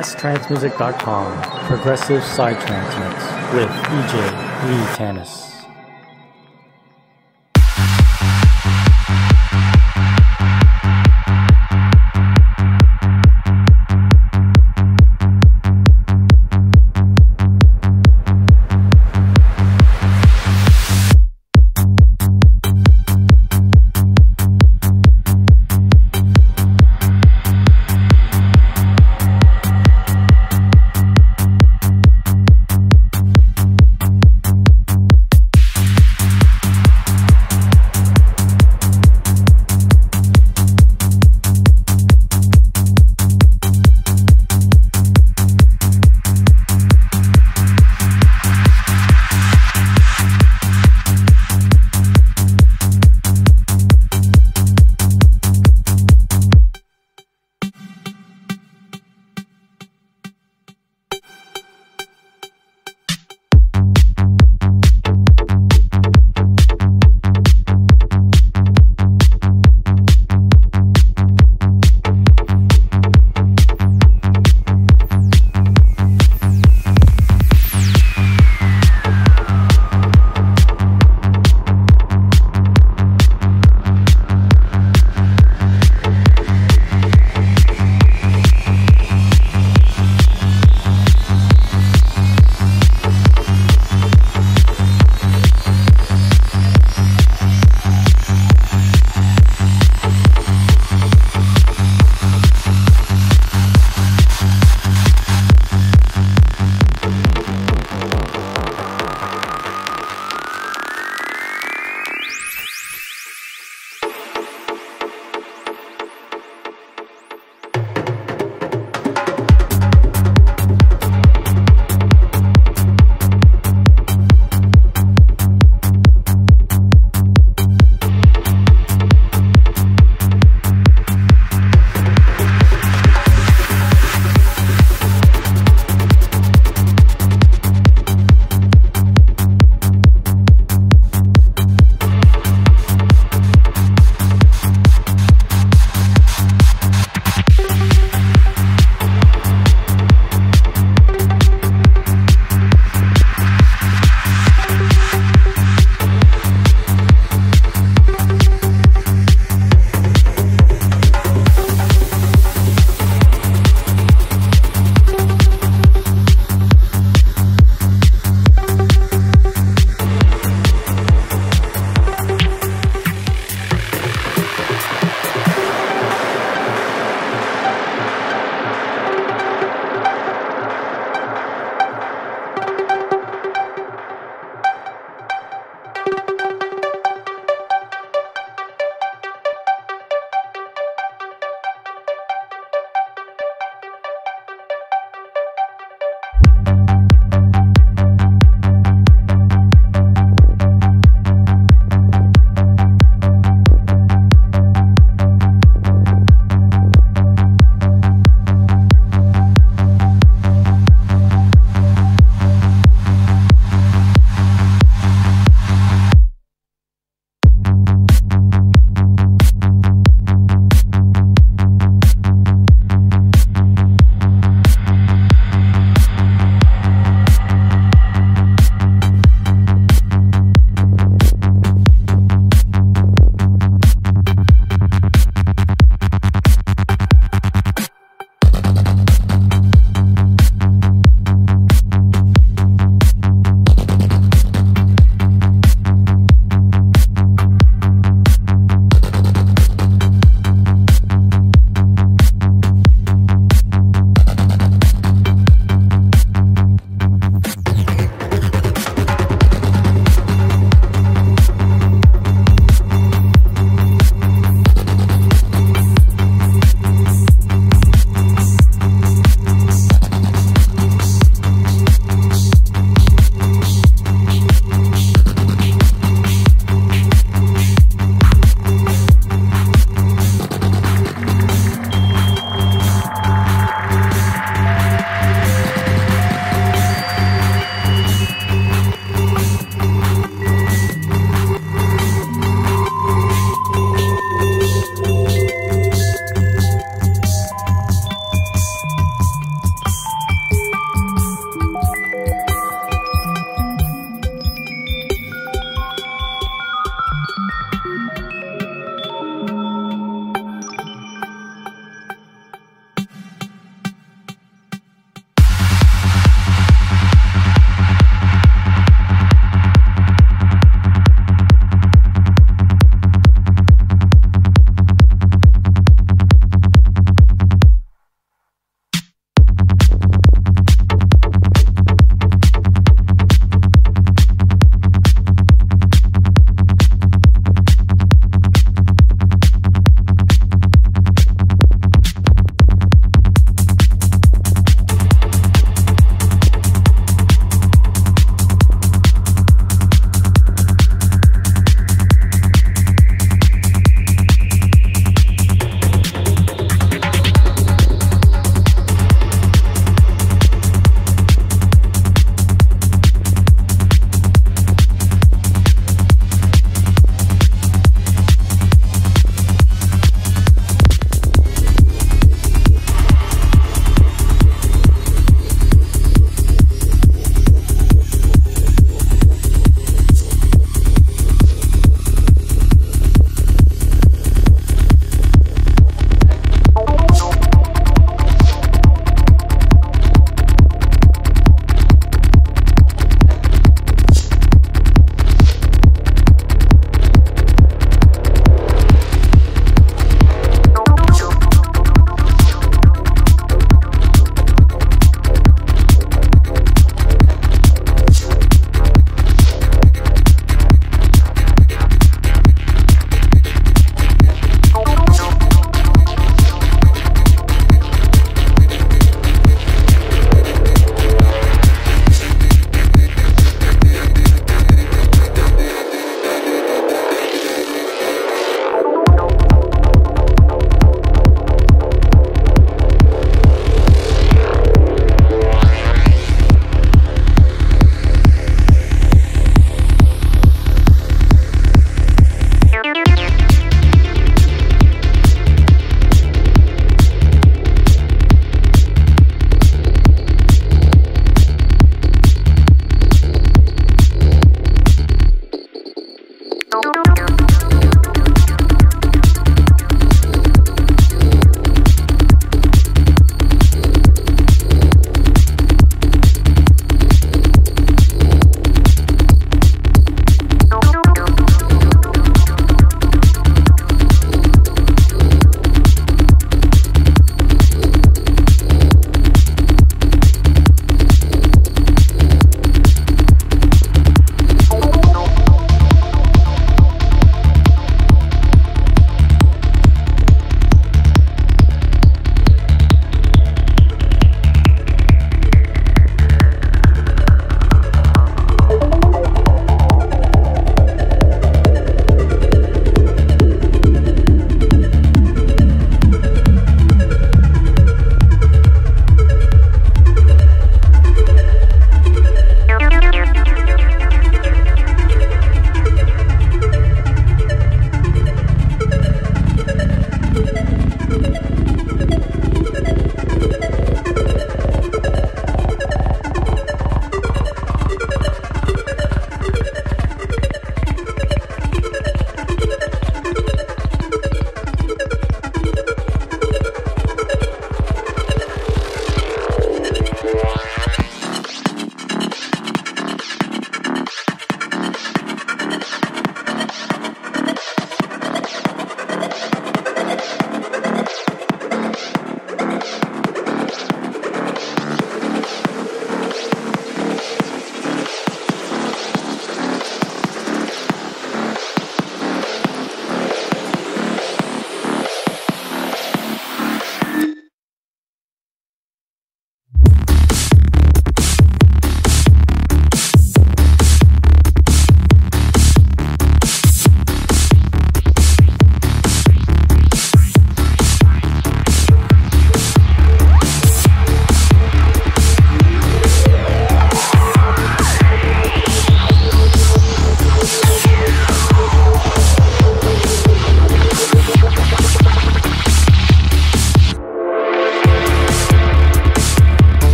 besttrancemusic.com, Progressive Psytrance Mix with DJ Lee Tamus.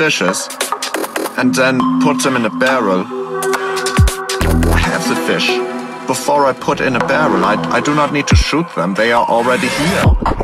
fishes and then put them in a barrel. I have the fish. Before I put in a barrel, I, I do not need to shoot them. They are already here.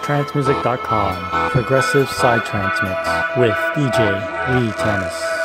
besttrancemusic.com. Progressive Psytrance Mix with DJ Lee Tamus.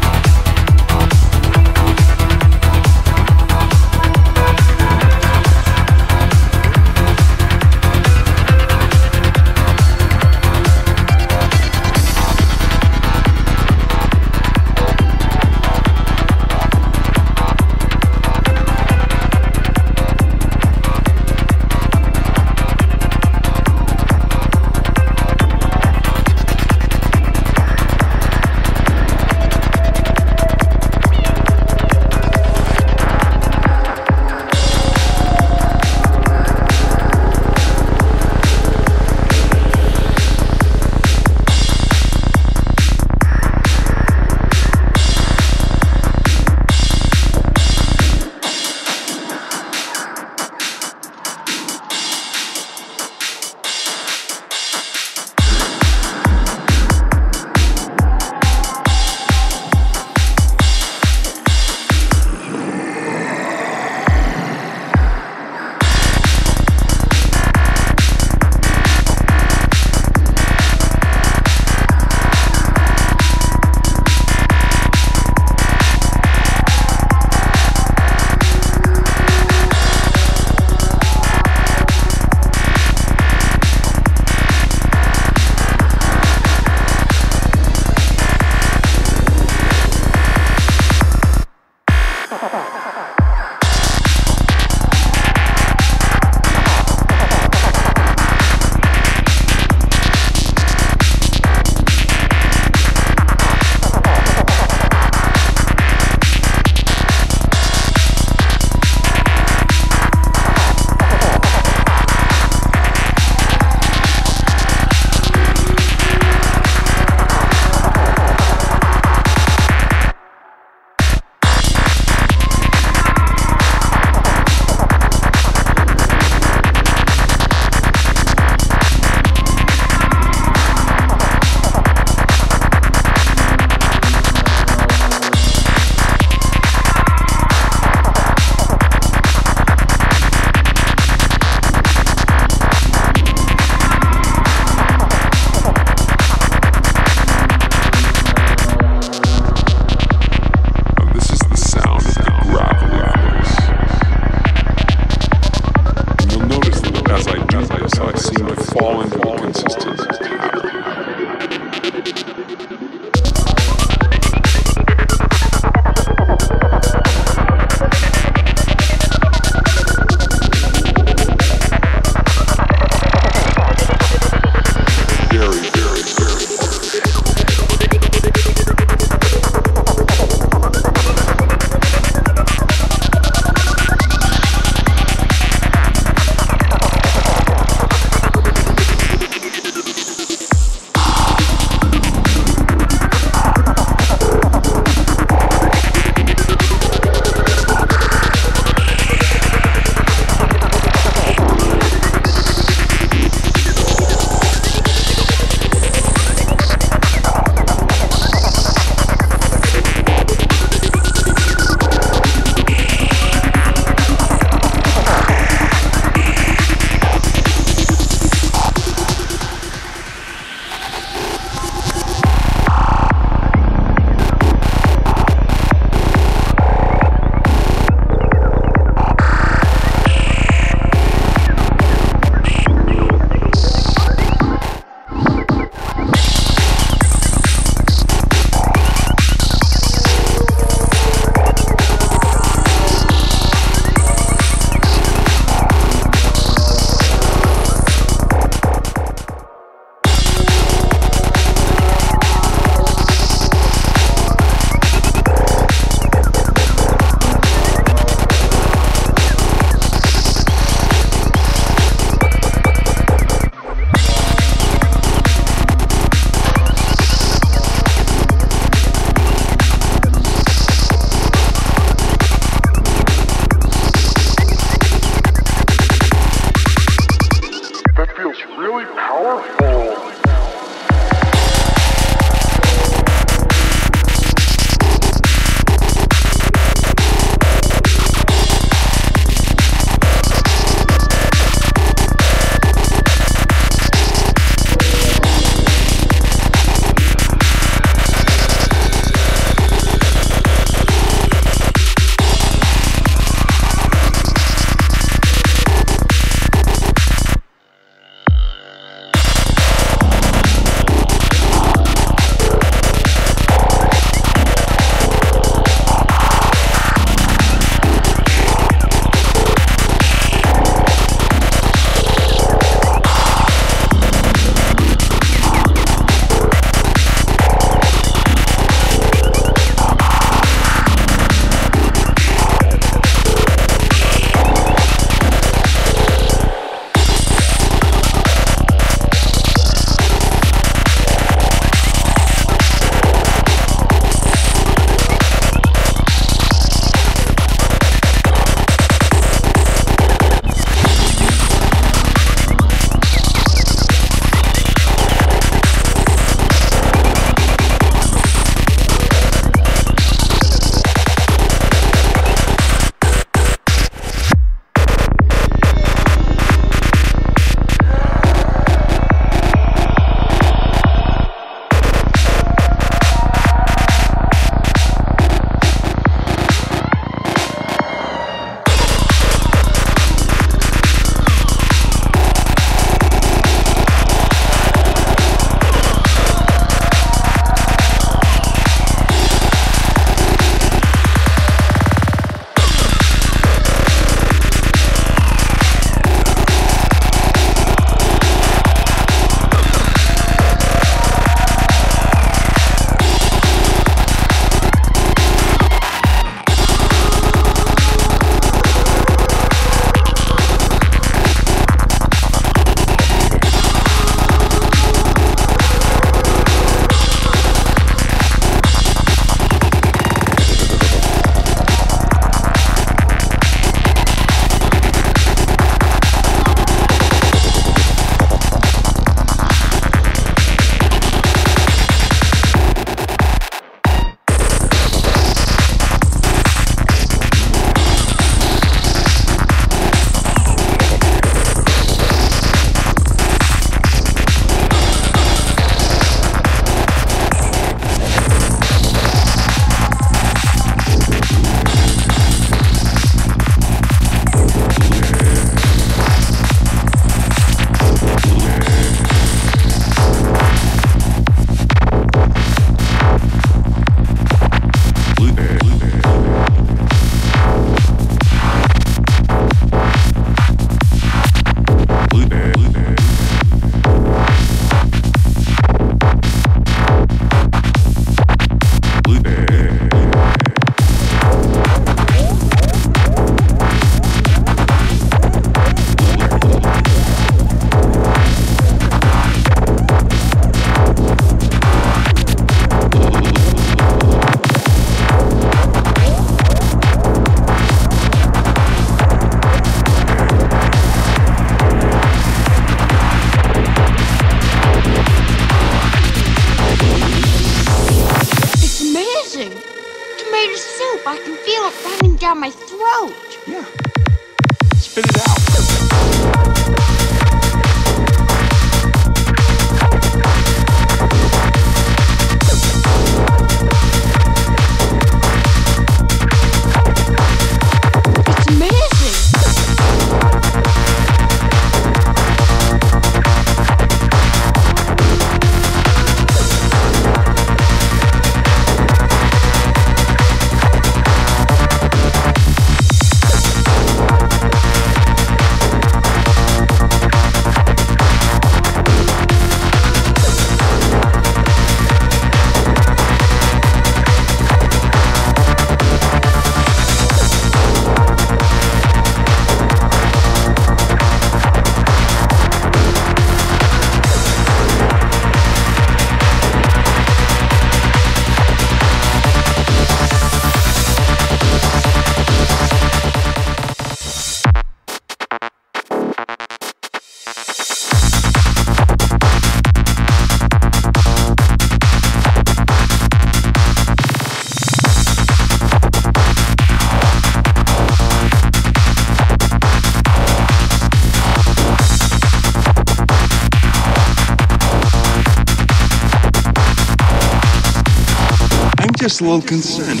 Just a little concerned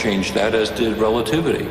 changed that, as did relativity.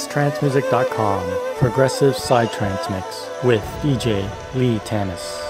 besttrancemusic.com Progressive Psytrance Mix with DJ Lee Tamus.